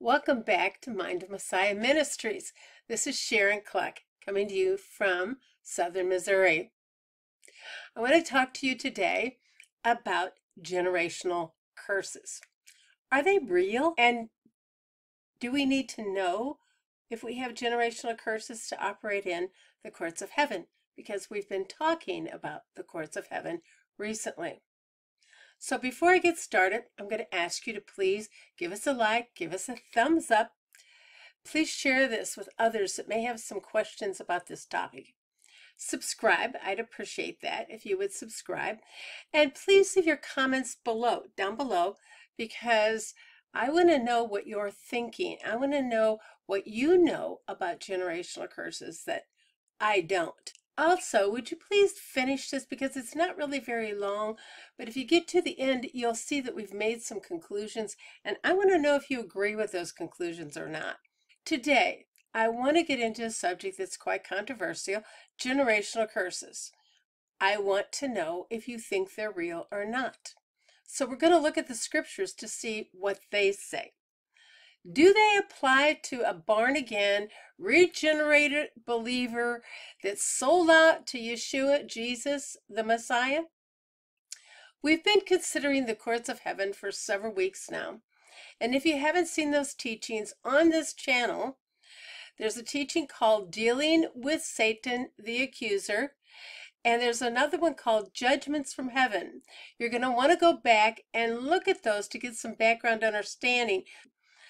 Welcome back to Mind of Messiah Ministries. This is Sharon Cluck coming to you from Southern Missouri. I want to talk to you today about generational curses. Are they real? And do we need to know if we have generational curses to operate in the courts of heaven? Because we've been talking about the courts of heaven recently. So before I get started, I'm going to ask you to please give us a like, give us a thumbs up. Please share this with others that may have some questions about this topic. Subscribe, I'd appreciate that if you would subscribe. And please leave your comments below, down below, because I want to know what you're thinking. I want to know what you know about generational curses that I don't. Also, would you please finish this because it's not really very long, but if you get to the end, you'll see that we've made some conclusions, and I want to know if you agree with those conclusions or not. Today, I want to get into a subject that's quite controversial, generational curses. I want to know if you think they're real or not. So we're going to look at the scriptures to see what they say. Do they apply to a born again, regenerated believer that's sold out to Yeshua, Jesus, the Messiah? We've been considering the courts of heaven for several weeks now. And if you haven't seen those teachings on this channel, there's a teaching called Dealing with Satan the Accuser. And there's another one called Judgments from Heaven. You're going to want to go back and look at those to get some background understanding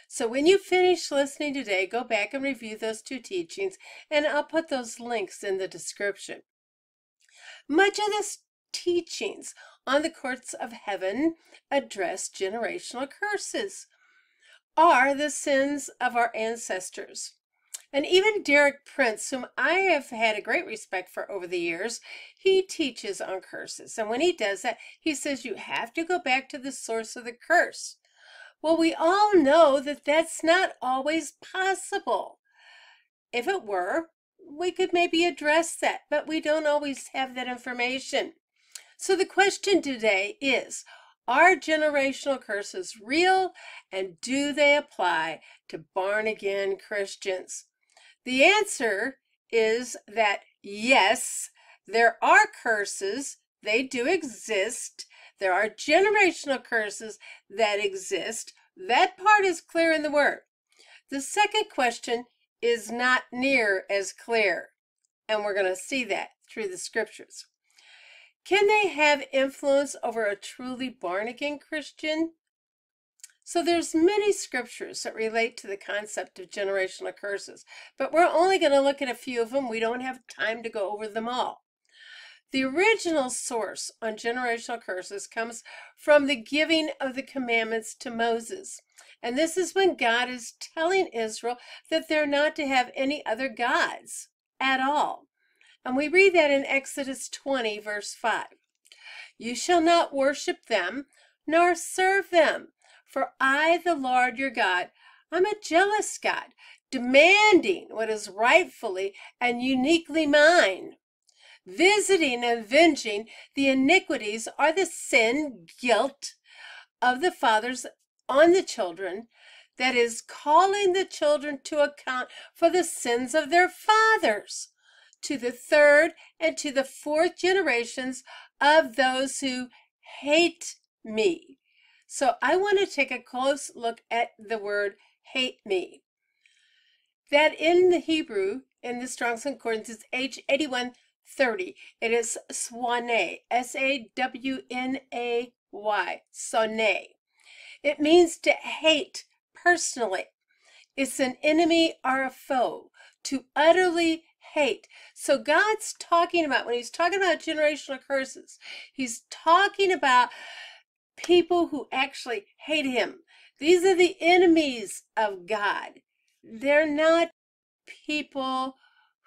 so when you finish listening today, go back and review those two teachings, and I'll put those links in the description. Much of the teachings on the courts of heaven address generational curses, are the sins of our ancestors. And even Derek Prince, whom I have had a great respect for over the years, he teaches on curses. And when he does that, he says you have to go back to the source of the curse. Well, we all know that that's not always possible. If it were, we could maybe address that, but we don't always have that information. So the question today is, are generational curses real and do they apply to born again Christians? The answer is that yes, there are curses, they do exist, there are generational curses that exist. That part is clear in the Word. The second question is not near as clear, and we're going to see that through the scriptures. Can they have influence over a truly born-again Christian? So there's many scriptures that relate to the concept of generational curses, but we're only going to look at a few of them. We don't have time to go over them all. The original source on generational curses comes from the giving of the commandments to Moses. And this is when God is telling Israel that they're not to have any other gods at all. And we read that in Exodus 20, verse 5. You shall not worship them, nor serve them, for I, the Lord your God, I'm a jealous God, demanding what is rightfully and uniquely mine visiting and avenging the iniquities or the sin, guilt of the fathers on the children, that is, calling the children to account for the sins of their fathers, to the third and to the fourth generations of those who hate me. So I want to take a close look at the word hate me. That in the Hebrew, in the Strong's Concordance, is H81 30. It is Swanay, S-A-W-N-A-Y, Sonay. It means to hate personally. It's an enemy or a foe, to utterly hate. So God's talking about, when he's talking about generational curses, he's talking about people who actually hate him. These are the enemies of God. They're not people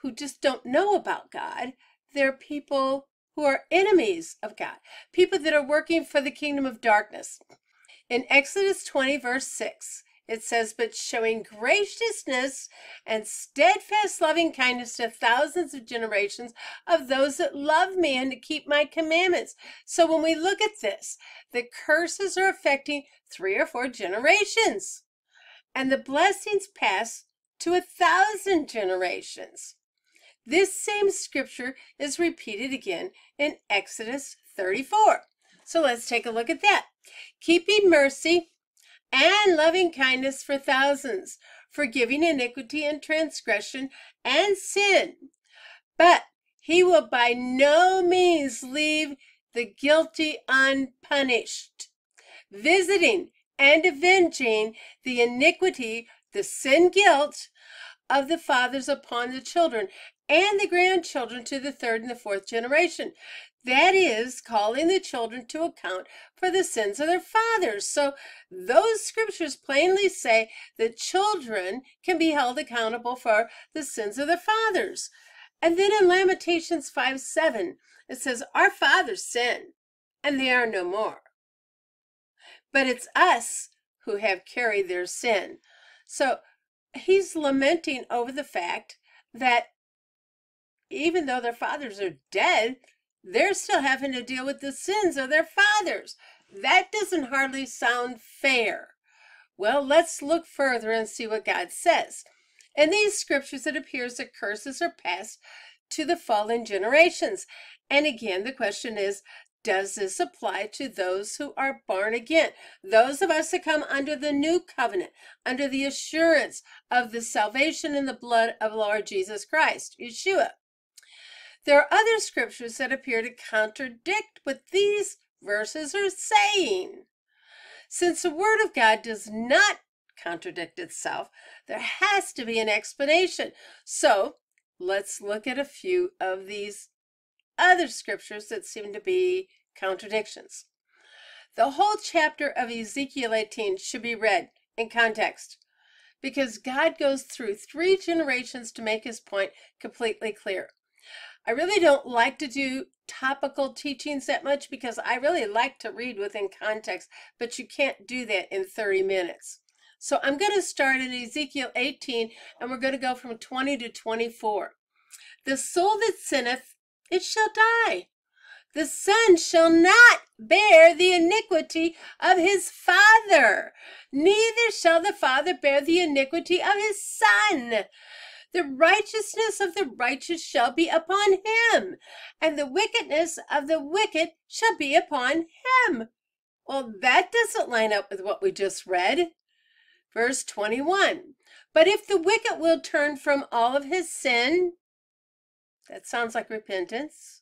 who just don't know about God they're people who are enemies of God, people that are working for the kingdom of darkness. In Exodus 20, verse 6, it says, But showing graciousness and steadfast loving kindness to thousands of generations of those that love me and to keep my commandments. So when we look at this, the curses are affecting three or four generations. and the blessings pass to a thousand generations. This same scripture is repeated again in Exodus 34. So let's take a look at that. Keeping mercy and loving kindness for thousands, forgiving iniquity and transgression and sin. But he will by no means leave the guilty unpunished, visiting and avenging the iniquity, the sin guilt of the fathers upon the children and the grandchildren to the third and the fourth generation. That is, calling the children to account for the sins of their fathers. So those scriptures plainly say that children can be held accountable for the sins of their fathers. And then in Lamentations 5 7, it says, Our fathers sin, and they are no more. But it's us who have carried their sin. So he's lamenting over the fact that even though their fathers are dead, they're still having to deal with the sins of their fathers. That doesn't hardly sound fair. Well, let's look further and see what God says. In these scriptures, it appears that curses are passed to the fallen generations. And again, the question is does this apply to those who are born again? Those of us that come under the new covenant, under the assurance of the salvation in the blood of Lord Jesus Christ, Yeshua. There are other scriptures that appear to contradict what these verses are saying. Since the Word of God does not contradict itself, there has to be an explanation. So let's look at a few of these other scriptures that seem to be contradictions. The whole chapter of Ezekiel 18 should be read in context because God goes through three generations to make his point completely clear. I really don't like to do topical teachings that much because I really like to read within context, but you can't do that in 30 minutes. So I'm going to start in Ezekiel 18 and we're going to go from 20 to 24. The soul that sinneth, it shall die. The son shall not bear the iniquity of his father, neither shall the father bear the iniquity of his son. The righteousness of the righteous shall be upon him, and the wickedness of the wicked shall be upon him. Well, that doesn't line up with what we just read. Verse 21 But if the wicked will turn from all of his sin, that sounds like repentance,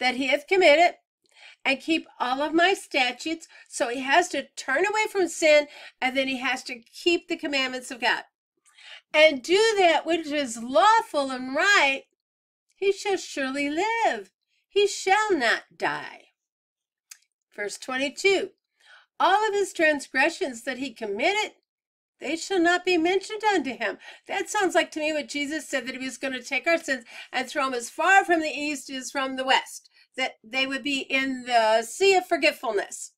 that he hath committed, and keep all of my statutes. So he has to turn away from sin and then he has to keep the commandments of God and do that which is lawful and right, he shall surely live. He shall not die. Verse 22 All of his transgressions that he committed, they shall not be mentioned unto him. That sounds like to me what Jesus said that he was going to take our sins and throw them as far from the east as from the west, that they would be in the sea of forgetfulness.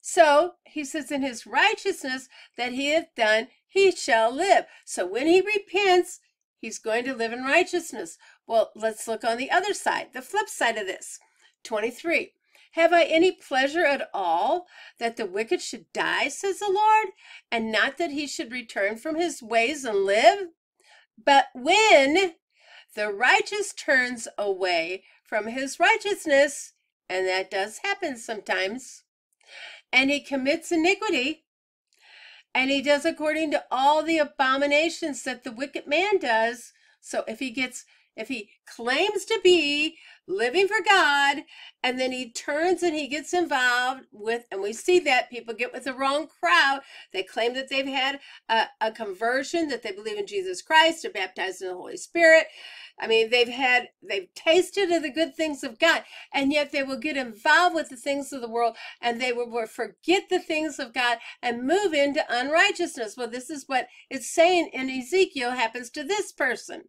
So he says, in his righteousness that he hath done, he shall live. So when he repents, he's going to live in righteousness. Well, let's look on the other side, the flip side of this. 23. Have I any pleasure at all that the wicked should die, says the Lord, and not that he should return from his ways and live? But when the righteous turns away from his righteousness, and that does happen sometimes, and he commits iniquity, and he does according to all the abominations that the wicked man does. So if he gets, if he claims to be living for God, and then he turns and he gets involved with, and we see that people get with the wrong crowd. They claim that they've had a, a conversion, that they believe in Jesus Christ, are baptized in the Holy Spirit. I mean, they've had, they've tasted of the good things of God, and yet they will get involved with the things of the world and they will forget the things of God and move into unrighteousness. Well, this is what it's saying in Ezekiel happens to this person.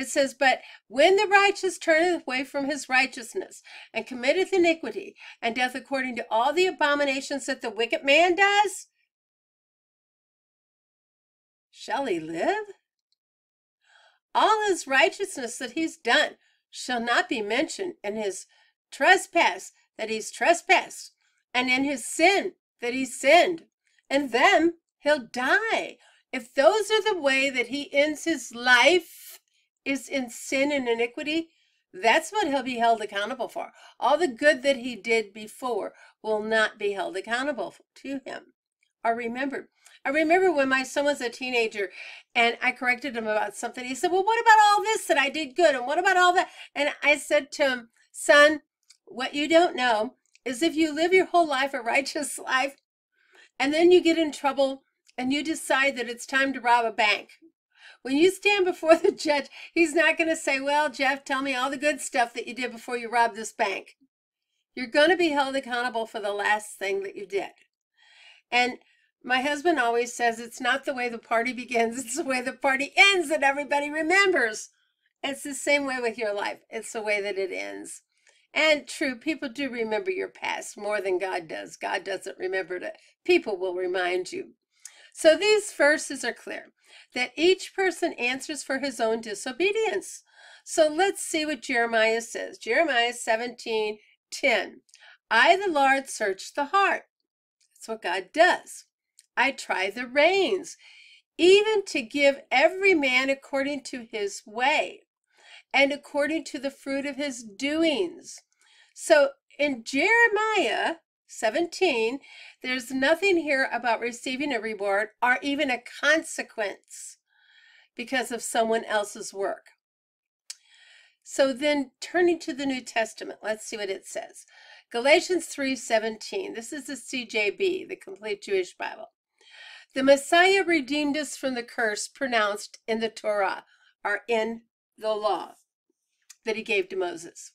It says, But when the righteous turneth away from his righteousness and committeth iniquity and doth according to all the abominations that the wicked man does, shall he live? all his righteousness that he's done shall not be mentioned in his trespass that he's trespassed, and in his sin that he sinned. And them he'll die. If those are the way that he ends his life is in sin and iniquity, that's what he'll be held accountable for. All the good that he did before will not be held accountable to him or remembered. I remember when my son was a teenager and I corrected him about something. He said, Well, what about all this that I did good? And what about all that? And I said to him, Son, what you don't know is if you live your whole life a righteous life and then you get in trouble and you decide that it's time to rob a bank. When you stand before the judge, he's not going to say, Well, Jeff, tell me all the good stuff that you did before you robbed this bank. You're going to be held accountable for the last thing that you did. And my husband always says it's not the way the party begins, it's the way the party ends that everybody remembers. It's the same way with your life, it's the way that it ends. And true, people do remember your past more than God does. God doesn't remember it, people will remind you. So these verses are clear that each person answers for his own disobedience. So let's see what Jeremiah says. Jeremiah 17 10. I, the Lord, search the heart. That's what God does. I try the reins, even to give every man according to his way and according to the fruit of his doings. So in Jeremiah 17, there's nothing here about receiving a reward or even a consequence because of someone else's work. So then turning to the New Testament, let's see what it says. Galatians 3:17. This is the CJB, the Complete Jewish Bible. The Messiah redeemed us from the curse pronounced in the Torah or in the law that he gave to Moses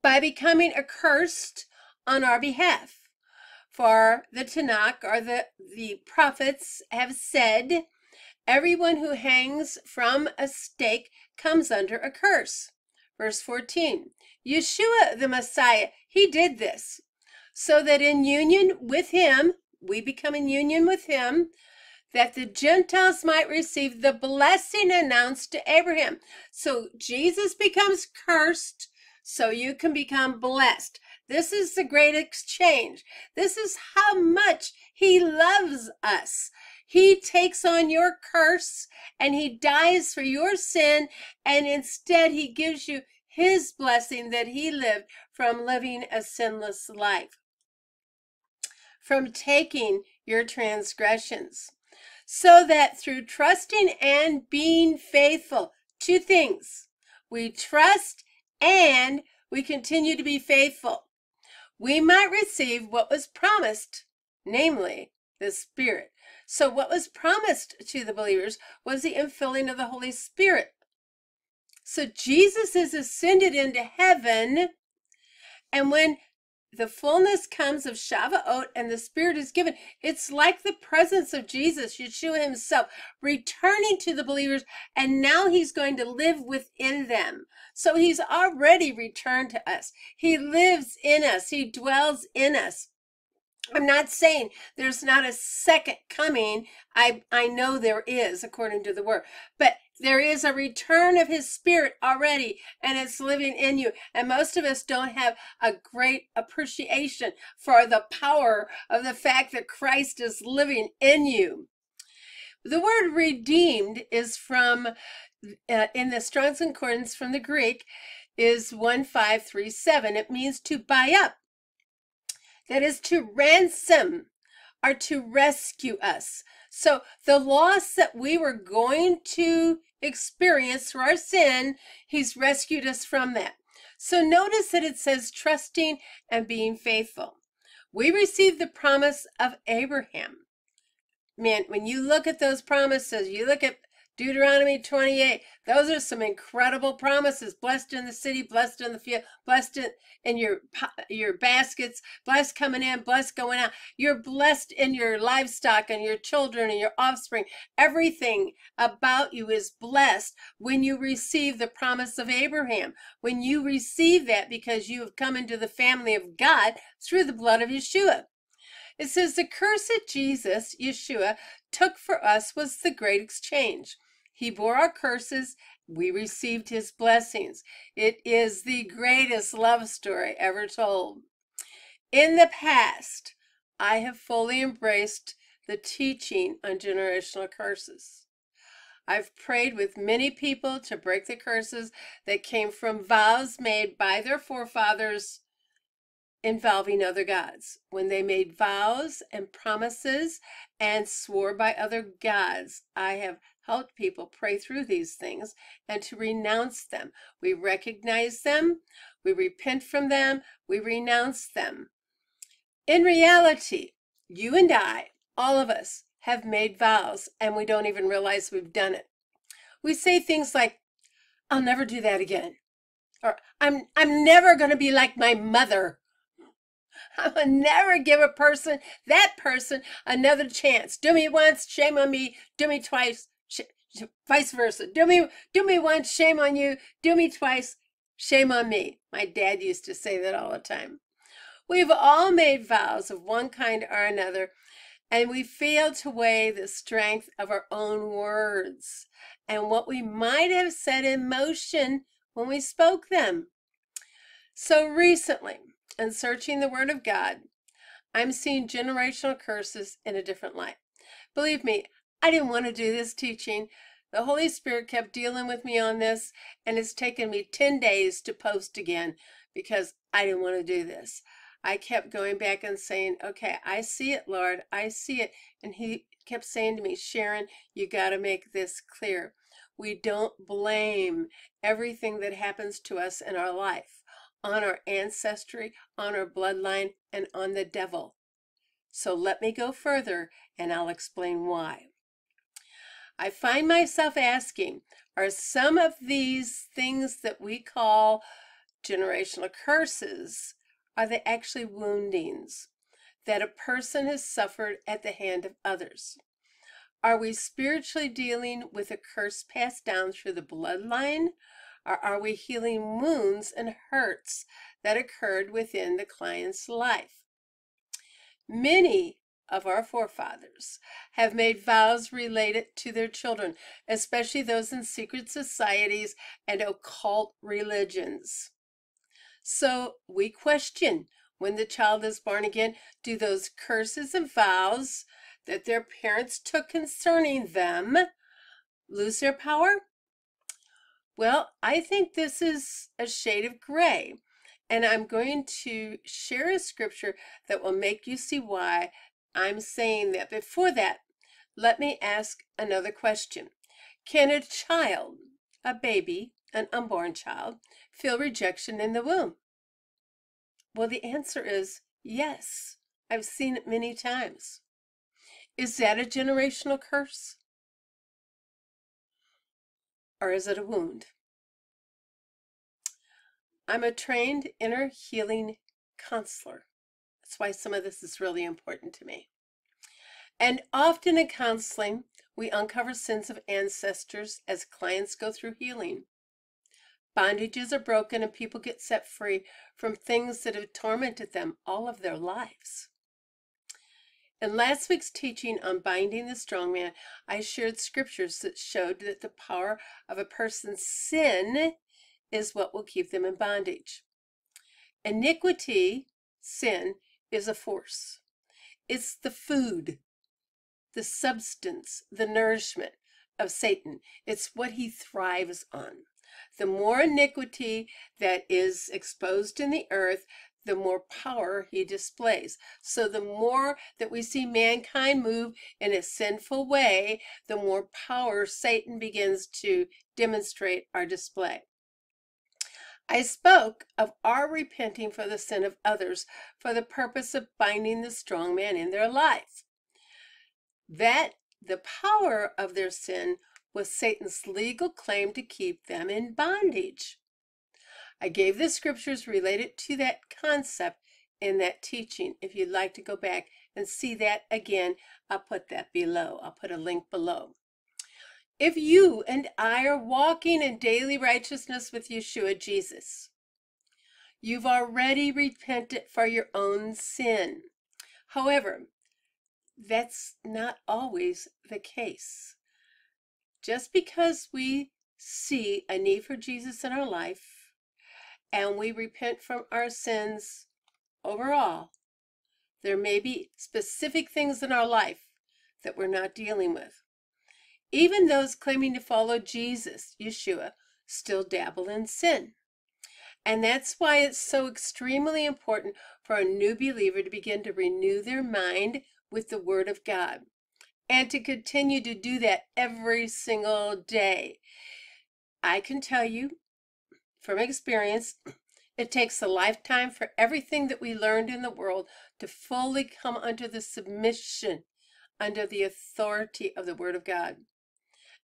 by becoming accursed on our behalf. For the Tanakh or the, the prophets have said, everyone who hangs from a stake comes under a curse. Verse 14 Yeshua the Messiah, he did this so that in union with him, we become in union with him, that the Gentiles might receive the blessing announced to Abraham. So Jesus becomes cursed so you can become blessed. This is the great exchange. This is how much he loves us. He takes on your curse and he dies for your sin, and instead he gives you his blessing that he lived from living a sinless life from taking your transgressions, so that through trusting and being faithful, two things, we trust and we continue to be faithful, we might receive what was promised, namely the Spirit. So, what was promised to the believers was the infilling of the Holy Spirit. So, Jesus is ascended into heaven, and when the fullness comes of Shavuot and the Spirit is given. It's like the presence of Jesus, Yeshua himself, returning to the believers, and now he's going to live within them. So he's already returned to us. He lives in us. He dwells in us. I'm not saying there's not a second coming. I I know there is according to the word. But there is a return of his spirit already and it's living in you. And most of us don't have a great appreciation for the power of the fact that Christ is living in you. The word redeemed is from uh, in the Strong's Concordance from the Greek is 1537. It means to buy up that is to ransom or to rescue us. So the loss that we were going to experience through our sin, he's rescued us from that. So notice that it says trusting and being faithful. We received the promise of Abraham. Man, when you look at those promises, you look at Deuteronomy 28. Those are some incredible promises. Blessed in the city, blessed in the field, blessed in, in your your baskets, blessed coming in, blessed going out. You're blessed in your livestock and your children and your offspring. Everything about you is blessed when you receive the promise of Abraham. When you receive that because you have come into the family of God through the blood of Yeshua. It says the curse that Jesus, Yeshua, took for us was the great exchange. He bore our curses. We received his blessings. It is the greatest love story ever told. In the past, I have fully embraced the teaching on generational curses. I've prayed with many people to break the curses that came from vows made by their forefathers involving other gods. When they made vows and promises and swore by other gods, I have helped people pray through these things and to renounce them. We recognize them, we repent from them, we renounce them. In reality, you and I, all of us, have made vows and we don't even realize we've done it. We say things like, I'll never do that again. Or I'm I'm never going to be like my mother. I will never give a person, that person, another chance. Do me once, shame on me. Do me twice, vice versa. Do me, do me once, shame on you. Do me twice, shame on me. My dad used to say that all the time. We've all made vows of one kind or another, and we fail to weigh the strength of our own words and what we might have set in motion when we spoke them. So recently, in searching the Word of God, I'm seeing generational curses in a different light. Believe me, I didn't want to do this teaching. The Holy Spirit kept dealing with me on this, and it's taken me 10 days to post again because I didn't want to do this. I kept going back and saying, Okay, I see it, Lord, I see it. And He kept saying to me, Sharon, you got to make this clear. We don't blame everything that happens to us in our life on our ancestry, on our bloodline, and on the devil. So let me go further and I'll explain why. I find myself asking are some of these things that we call generational curses, are they actually woundings that a person has suffered at the hand of others? Are we spiritually dealing with a curse passed down through the bloodline? Or are we healing wounds and hurts that occurred within the client's life? Many of our forefathers have made vows related to their children, especially those in secret societies and occult religions. So we question when the child is born again do those curses and vows that their parents took concerning them lose their power? Well, I think this is a shade of gray. And I'm going to share a scripture that will make you see why I'm saying that. Before that, let me ask another question. Can a child, a baby, an unborn child, feel rejection in the womb? Well, the answer is yes. I've seen it many times. Is that a generational curse? Or is it a wound? I'm a trained inner healing counselor. That's why some of this is really important to me. And often in counseling, we uncover sins of ancestors as clients go through healing. Bondages are broken and people get set free from things that have tormented them all of their lives. In last week's teaching on binding the strong man, I shared scriptures that showed that the power of a person's sin is what will keep them in bondage. Iniquity, sin, is a force. It's the food, the substance, the nourishment of Satan. It's what he thrives on. The more iniquity that is exposed in the earth, the more power he displays. So the more that we see mankind move in a sinful way, the more power Satan begins to demonstrate or display. I spoke of our repenting for the sin of others for the purpose of binding the strong man in their life. That the power of their sin was Satan's legal claim to keep them in bondage. I gave the scriptures related to that concept in that teaching. If you'd like to go back and see that again, I'll put that below. I'll put a link below. If you and I are walking in daily righteousness with Yeshua Jesus, you've already repented for your own sin. However, that's not always the case. Just because we see a need for Jesus in our life and we repent from our sins overall, there may be specific things in our life that we're not dealing with. Even those claiming to follow Jesus, Yeshua, still dabble in sin. And that's why it's so extremely important for a new believer to begin to renew their mind with the Word of God and to continue to do that every single day. I can tell you from experience, it takes a lifetime for everything that we learned in the world to fully come under the submission, under the authority of the Word of God.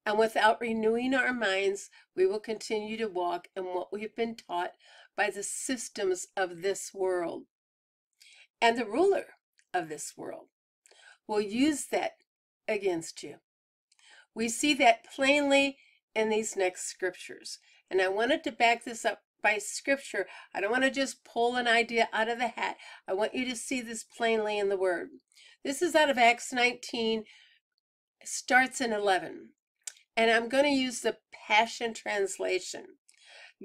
And without renewing our minds, we will continue to walk in what we have been taught by the systems of this world. And the ruler of this world will use that against you. We see that plainly in these next scriptures. And I wanted to back this up by scripture. I don't want to just pull an idea out of the hat. I want you to see this plainly in the word. This is out of Acts 19, starts in 11. And I'm going to use the Passion Translation.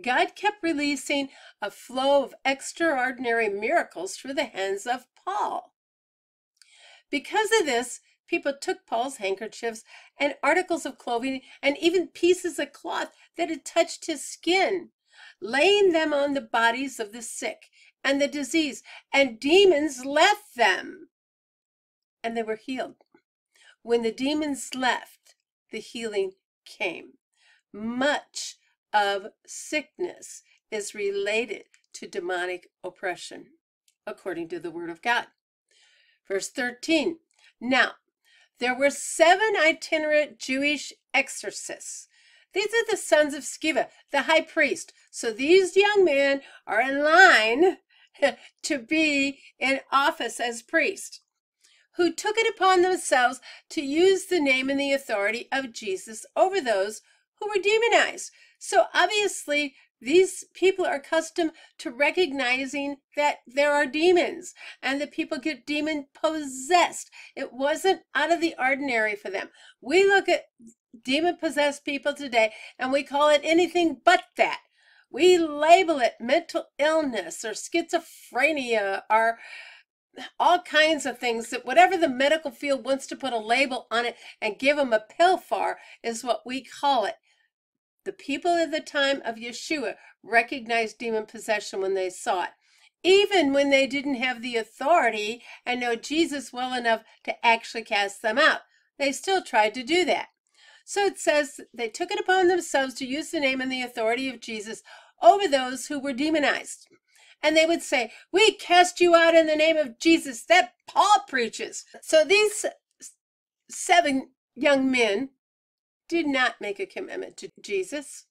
God kept releasing a flow of extraordinary miracles through the hands of Paul. Because of this, people took Paul's handkerchiefs and articles of clothing and even pieces of cloth that had touched his skin, laying them on the bodies of the sick and the diseased, and demons left them, and they were healed. When the demons left, the healing came. Much of sickness is related to demonic oppression, according to the Word of God. Verse 13 Now, there were seven itinerant Jewish exorcists. These are the sons of Sceva, the high priest. So these young men are in line to be in office as priest, who took it upon themselves to use the name and the authority of Jesus over those who were demonized. So obviously, these people are accustomed to recognizing that there are demons and that people get demon possessed. It wasn't out of the ordinary for them. We look at demon possessed people today and we call it anything but that. We label it mental illness or schizophrenia or all kinds of things that whatever the medical field wants to put a label on it and give them a pill for is what we call it. The people at the time of Yeshua recognized demon possession when they saw it, even when they didn't have the authority and know Jesus well enough to actually cast them out. They still tried to do that. So it says they took it upon themselves to use the name and the authority of Jesus over those who were demonized. And they would say, We cast you out in the name of Jesus that Paul preaches. So these seven young men did not make a commitment to Jesus.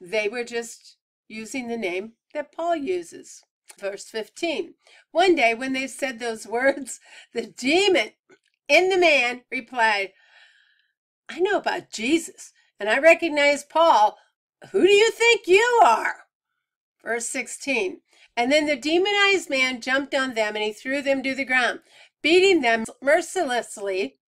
They were just using the name that Paul uses. Verse 15. One day when they said those words, the demon in the man replied, I know about Jesus and I recognize Paul. Who do you think you are? Verse 16. And then the demonized man jumped on them and he threw them to the ground, beating them mercilessly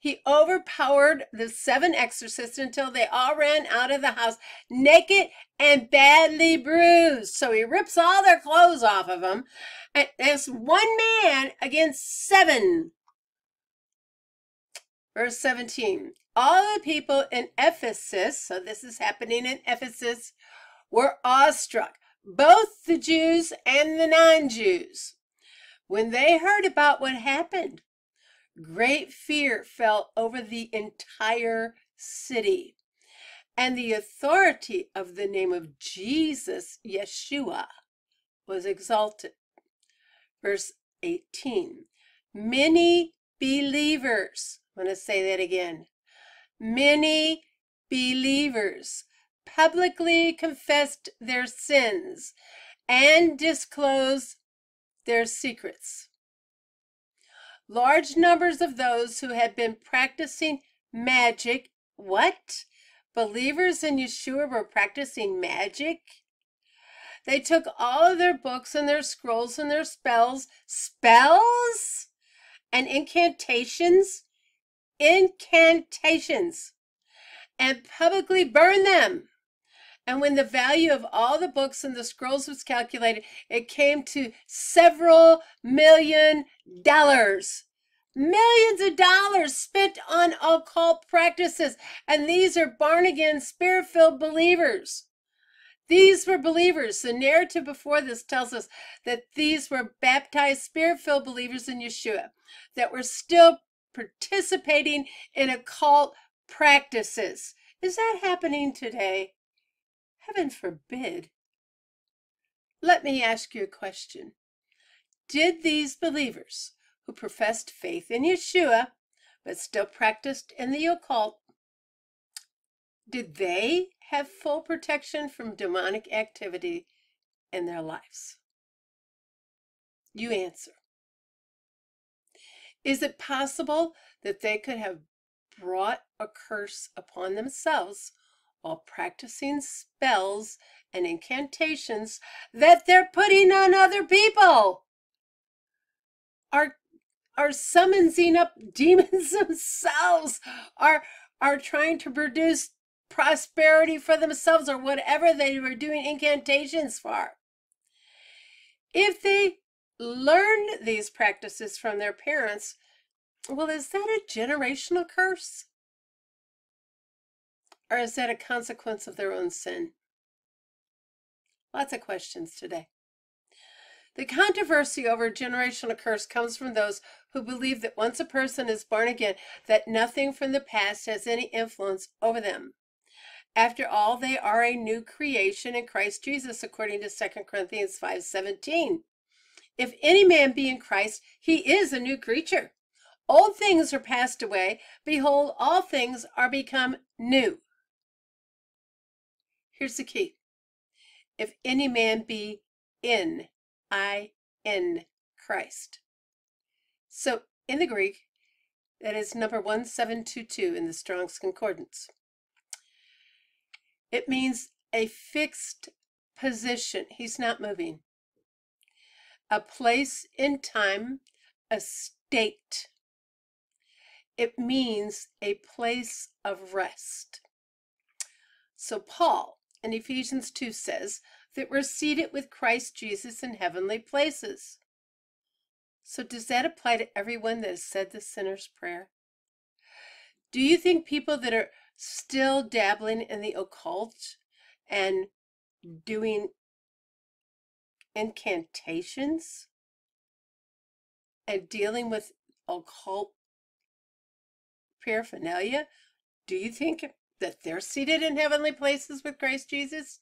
he overpowered the seven exorcists until they all ran out of the house naked and badly bruised. So he rips all their clothes off of them. And there's one man against seven. Verse 17. All the people in Ephesus, so this is happening in Ephesus, were awestruck, both the Jews and the non Jews, when they heard about what happened. Great fear fell over the entire city, and the authority of the name of Jesus, Yeshua, was exalted. Verse 18 Many believers, I'm going to say that again. Many believers publicly confessed their sins and disclosed their secrets. Large numbers of those who had been practicing magic. What? Believers in Yeshua were practicing magic? They took all of their books and their scrolls and their spells, spells and incantations, incantations, and publicly burned them. And when the value of all the books and the scrolls was calculated, it came to several million dollars. millions of dollars spent on occult practices, and these are born again, spirit filled believers. These were believers. The narrative before this tells us that these were baptized, spirit filled believers in Yeshua that were still participating in occult practices. Is that happening today? Heaven forbid. Let me ask you a question. Did these believers who professed faith in Yeshua but still practiced in the occult, did they have full protection from demonic activity in their lives? You answer. Is it possible that they could have brought a curse upon themselves while practicing spells and incantations that they're putting on other people? Are are summoning up demons themselves, are are trying to produce prosperity for themselves or whatever they were doing incantations for. If they learned these practices from their parents, well, is that a generational curse? Or is that a consequence of their own sin? Lots of questions today. The controversy over generational curse comes from those who believe that once a person is born again, that nothing from the past has any influence over them. After all, they are a new creation in Christ Jesus, according to 2 Corinthians 5:17. If any man be in Christ, he is a new creature. Old things are passed away. Behold, all things are become new. Here's the key. If any man be in, I in Christ. So in the Greek, that is number 1722 in the Strong's Concordance. It means a fixed position. He's not moving. A place in time, a state. It means a place of rest. So Paul in Ephesians 2 says that we're seated with Christ Jesus in heavenly places. So does that apply to everyone that has said the sinner's prayer? Do you think people that are still dabbling in the occult and doing incantations and dealing with occult paraphernalia, do you think that they're seated in heavenly places with Christ Jesus?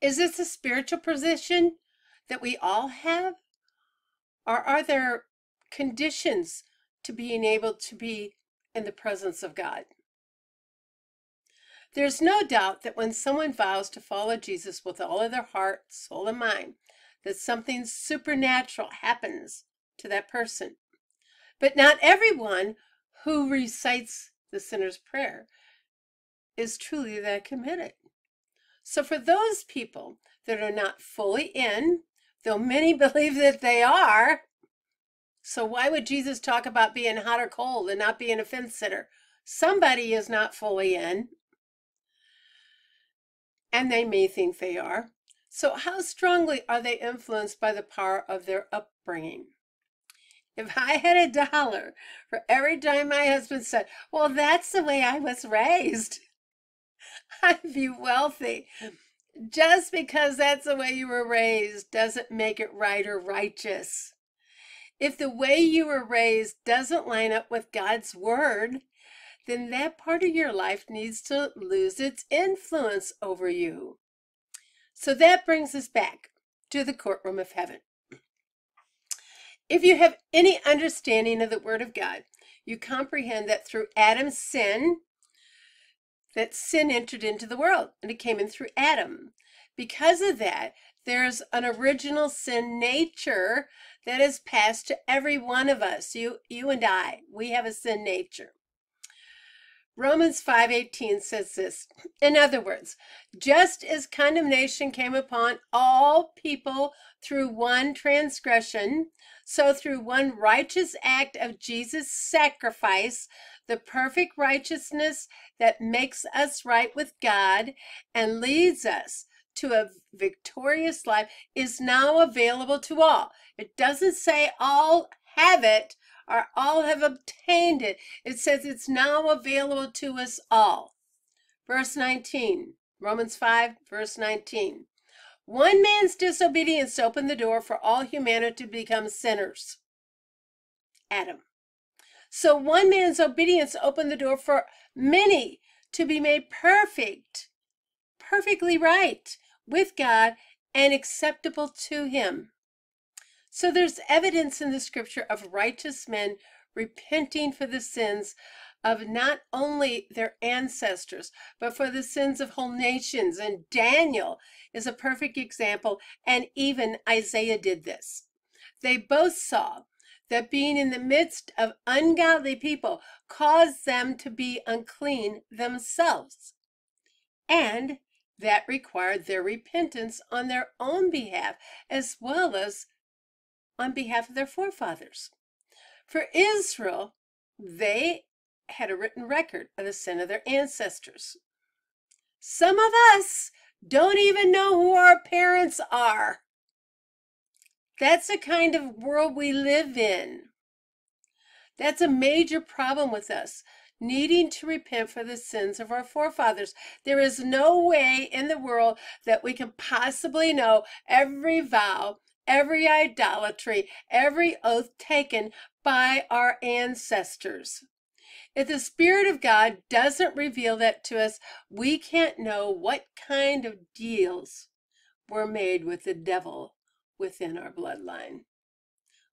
Is this a spiritual position that we all have? Or are there conditions to being able to be in the presence of God? There's no doubt that when someone vows to follow Jesus with all of their heart, soul, and mind, that something supernatural happens to that person. But not everyone who recites the sinner's prayer is truly that committed. So for those people that are not fully in, though many believe that they are, so why would Jesus talk about being hot or cold and not being a fence sitter? Somebody is not fully in and they may think they are. So, how strongly are they influenced by the power of their upbringing? If I had a dollar for every time my husband said, Well, that's the way I was raised, I'd be wealthy. Just because that's the way you were raised doesn't make it right or righteous. If the way you were raised doesn't line up with God's word, then that part of your life needs to lose its influence over you. So that brings us back to the courtroom of heaven. If you have any understanding of the Word of God, you comprehend that through Adam's sin, that sin entered into the world and it came in through Adam. Because of that, there's an original sin nature that is passed to every one of us. You you and I, we have a sin nature. Romans 5:18 says this. In other words, just as condemnation came upon all people through one transgression, so through one righteous act of Jesus' sacrifice, the perfect righteousness that makes us right with God and leads us to a victorious life is now available to all. It doesn't say all have it or all have obtained it. It says it's now available to us all. Verse 19, Romans 5, verse 19. One man's disobedience opened the door for all humanity to become sinners. Adam. So one man's obedience opened the door for many to be made perfect, perfectly right with God and acceptable to Him. So there's evidence in the scripture of righteous men repenting for the sins of not only their ancestors, but for the sins of whole nations. And Daniel is a perfect example, and even Isaiah did this. They both saw that being in the midst of ungodly people caused them to be unclean themselves. And that required their repentance on their own behalf, as well as on behalf of their forefathers. For Israel, they had a written record of the sin of their ancestors. Some of us don't even know who our parents are. That's the kind of world we live in. That's a major problem with us, needing to repent for the sins of our forefathers. There is no way in the world that we can possibly know every vow every idolatry, every oath taken by our ancestors. If the Spirit of God doesn't reveal that to us, we can't know what kind of deals were made with the devil within our bloodline.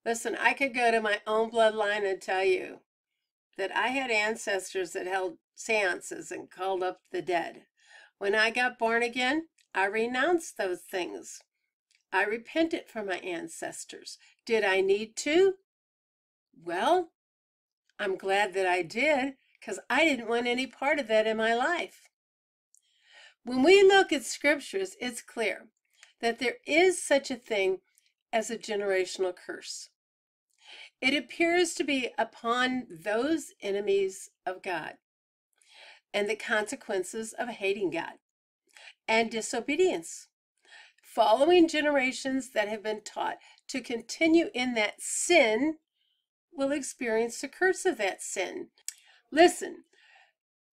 Listen, I could go to my own bloodline and tell you that I had ancestors that held seances and called up the dead. When I got born again, I renounced those things. I repented for my ancestors. Did I need to? Well, I'm glad that I did because I didn't want any part of that in my life. When we look at scriptures, it's clear that there is such a thing as a generational curse. It appears to be upon those enemies of God and the consequences of hating God and disobedience following generations that have been taught to continue in that sin will experience the curse of that sin. Listen,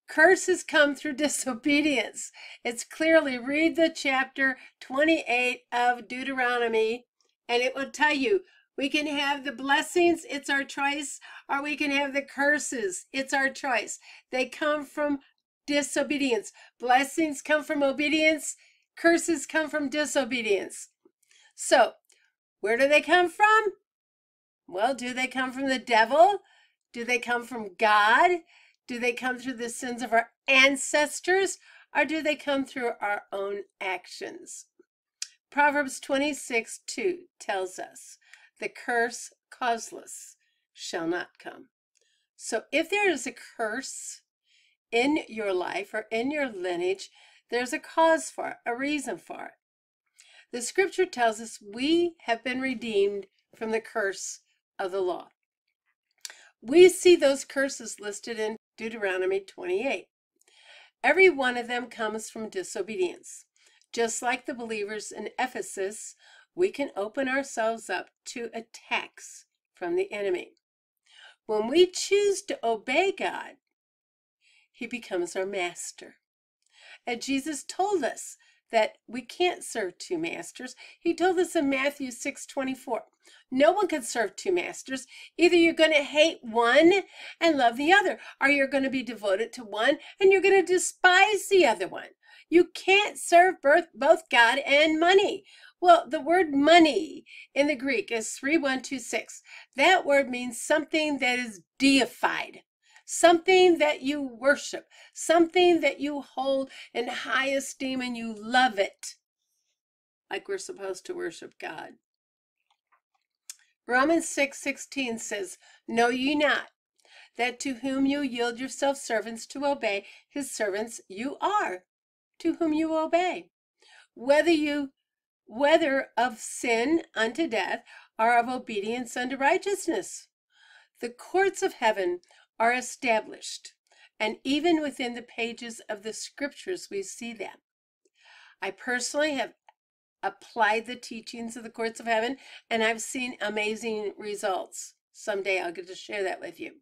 curses come through disobedience. It's clearly, read the chapter 28 of Deuteronomy, and it will tell you we can have the blessings, it's our choice, or we can have the curses, it's our choice. They come from disobedience. Blessings come from obedience, Curses come from disobedience. So, where do they come from? Well, do they come from the devil? Do they come from God? Do they come through the sins of our ancestors? Or do they come through our own actions? Proverbs 26 2 tells us, The curse causeless shall not come. So if there is a curse in your life or in your lineage, there's a cause for it, a reason for it. The scripture tells us we have been redeemed from the curse of the law. We see those curses listed in Deuteronomy 28. Every one of them comes from disobedience. Just like the believers in Ephesus, we can open ourselves up to attacks from the enemy. When we choose to obey God, he becomes our master. And Jesus told us that we can't serve two masters. He told us in Matthew 6 24. No one can serve two masters. Either you're going to hate one and love the other, or you're going to be devoted to one and you're going to despise the other one. You can't serve both, God and money. Well, the word money in the Greek is 3126. That word means something that is deified something that you worship, something that you hold in high esteem and you love it, like we're supposed to worship God. Romans 6 16 says, Know ye not that to whom you yield yourselves servants to obey, his servants you are, to whom you obey, whether you whether of sin unto death or of obedience unto righteousness. The courts of heaven are established. And even within the pages of the scriptures, we see them. I personally have applied the teachings of the courts of heaven, and I've seen amazing results. someday I'll get to share that with you.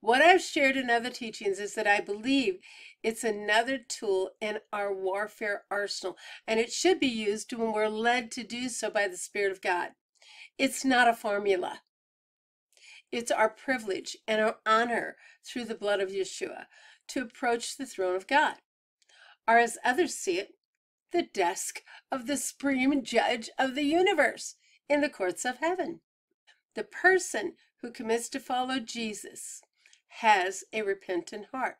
What I've shared in other teachings is that I believe it's another tool in our warfare arsenal, and it should be used when we're led to do so by the Spirit of God. It's not a formula. It's our privilege and our honor through the blood of Yeshua to approach the throne of God. Or as others see it, the desk of the supreme judge of the universe in the courts of heaven. The person who commits to follow Jesus has a repentant heart.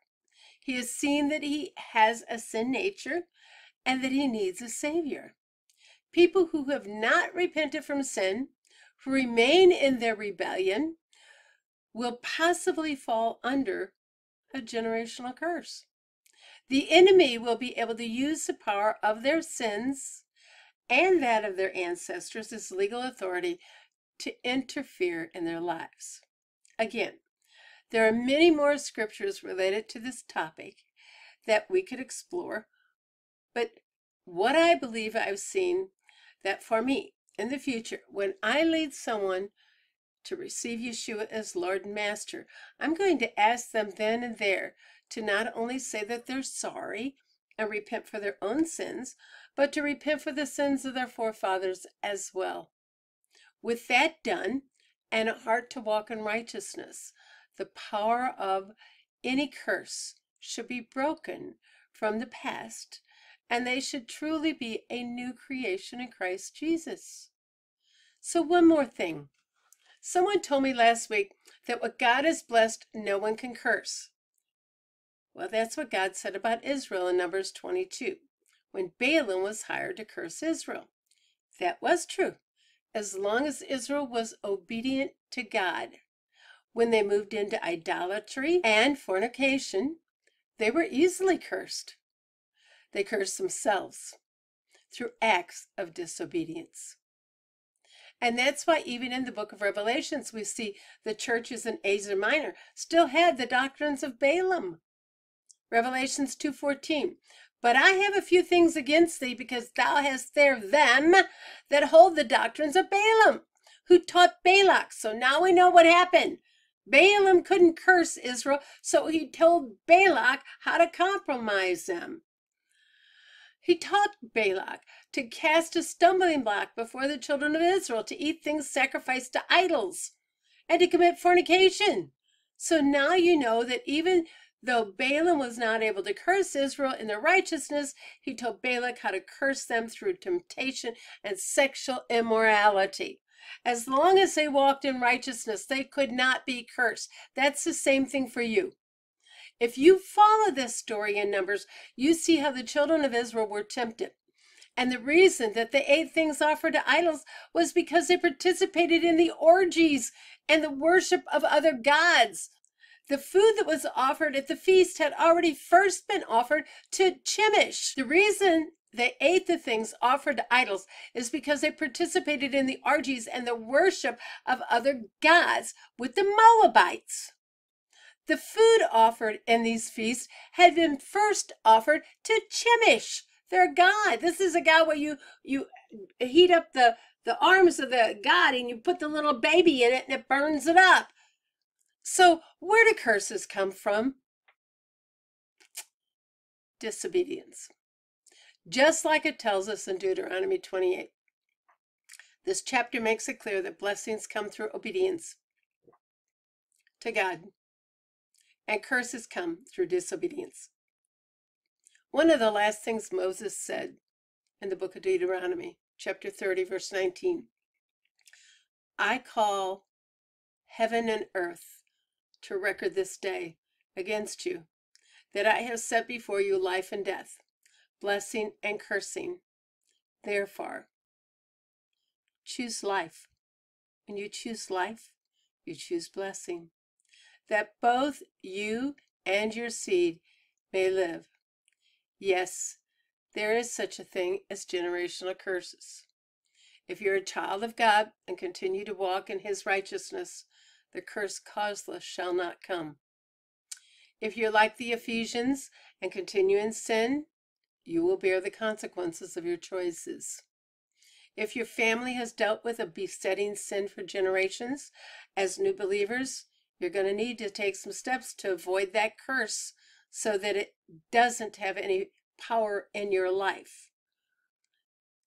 He has seen that he has a sin nature and that he needs a Savior. People who have not repented from sin, who remain in their rebellion, will possibly fall under a generational curse. The enemy will be able to use the power of their sins and that of their ancestors as legal authority to interfere in their lives. Again, there are many more scriptures related to this topic that we could explore, but what I believe I've seen that for me in the future, when I lead someone to receive Yeshua as Lord and Master, I'm going to ask them then and there to not only say that they're sorry and repent for their own sins, but to repent for the sins of their forefathers as well. With that done, and a heart to walk in righteousness, the power of any curse should be broken from the past, and they should truly be a new creation in Christ Jesus. So, one more thing. Someone told me last week that what God has blessed, no one can curse. Well, that's what God said about Israel in Numbers 22, when Balaam was hired to curse Israel. That was true, as long as Israel was obedient to God. When they moved into idolatry and fornication, they were easily cursed. They cursed themselves through acts of disobedience. And that's why even in the book of Revelations, we see the churches in Asia Minor still had the doctrines of Balaam. Revelations 2.14 But I have a few things against thee, because thou hast there them that hold the doctrines of Balaam, who taught Balak. So now we know what happened. Balaam couldn't curse Israel, so he told Balak how to compromise them. He taught Balak to cast a stumbling block before the children of Israel, to eat things sacrificed to idols, and to commit fornication. So now you know that even though Balaam was not able to curse Israel in their righteousness, he told Balak how to curse them through temptation and sexual immorality. As long as they walked in righteousness, they could not be cursed. That's the same thing for you. If you follow this story in Numbers, you see how the children of Israel were tempted. And the reason that they ate things offered to idols was because they participated in the orgies and the worship of other gods. The food that was offered at the feast had already first been offered to Chemosh. The reason they ate the things offered to idols is because they participated in the orgies and the worship of other gods with the Moabites. The food offered in these feasts had been first offered to Chemosh, their god. This is a god where you you heat up the the arms of the god and you put the little baby in it and it burns it up. So where do curses come from? Disobedience just like it tells us in Deuteronomy 28. This chapter makes it clear that blessings come through obedience to God, and curses come through disobedience. One of the last things Moses said in the book of Deuteronomy, chapter 30, verse 19 I call heaven and earth to record this day against you, that I have set before you life and death, blessing and cursing. Therefore, choose life. When you choose life, you choose blessing, that both you and your seed may live. Yes, there is such a thing as generational curses. If you're a child of God and continue to walk in his righteousness, the curse causeless shall not come. If you're like the Ephesians and continue in sin, you will bear the consequences of your choices. If your family has dealt with a besetting sin for generations, as new believers, you're going to need to take some steps to avoid that curse so that it doesn't have any power in your life.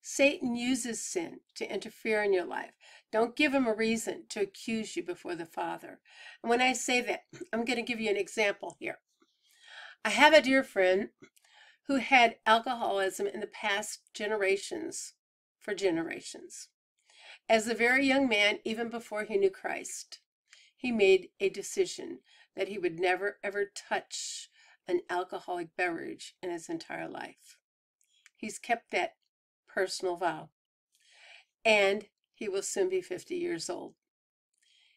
Satan uses sin to interfere in your life. Don't give him a reason to accuse you before the Father. And when I say that, I'm going to give you an example here. I have a dear friend who had alcoholism in the past generations for generations. As a very young man, even before he knew Christ, he made a decision that he would never ever touch an alcoholic beverage in his entire life. He's kept that personal vow. And he will soon be 50 years old.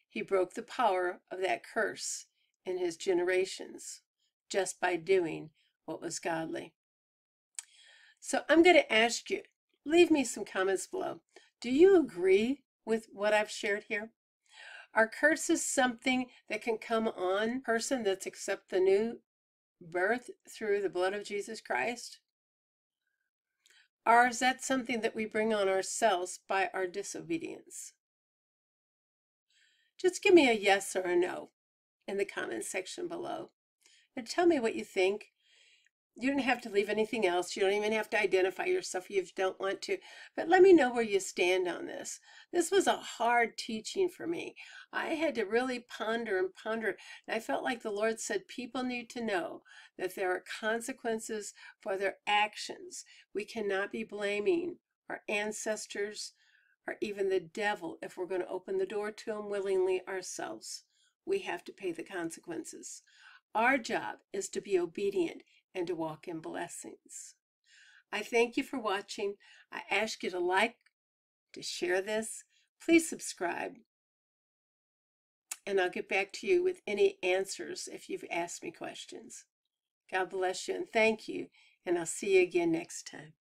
He broke the power of that curse in his generations just by doing what was godly. So I'm going to ask you, leave me some comments below. Do you agree with what I've shared here? Are curses something that can come on a person that's accept the new birth through the blood of Jesus Christ? Or is that something that we bring on ourselves by our disobedience? Just give me a yes or a no in the comment section below. And tell me what you think. You don't have to leave anything else. You don't even have to identify yourself if you don't want to. But let me know where you stand on this. This was a hard teaching for me. I had to really ponder and ponder. And I felt like the Lord said people need to know that there are consequences for their actions. We cannot be blaming our ancestors or even the devil if we're going to open the door to him willingly ourselves. We have to pay the consequences. Our job is to be obedient and to walk in blessings. I thank you for watching. I ask you to like, to share this. Please subscribe. And I'll get back to you with any answers if you've asked me questions. God bless you and thank you. And I'll see you again next time.